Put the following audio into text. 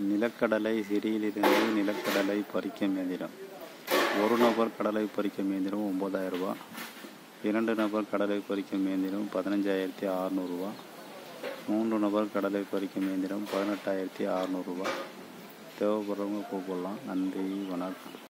நிலக்கடலை சிறியிலிருந்து நிலக்கடலை பறிக்கும் இயந்திரம் ஒரு நபர் கடலை பறிக்கும் இயந்திரம் ஒம்பதாயிரம் ரூபா. இரண்டு நபர் கடலை பறிக்கும் இயந்திரம் பதினஞ்சாயிரத்தி அறநூறுவா மூன்று நபர் கடலை பறிக்கும் இயந்திரம் பதினெட்டாயிரத்தி அறநூறுவா தேவைப்படுறவங்க கூப்பிடலாம். நன்றி வணக்கம்.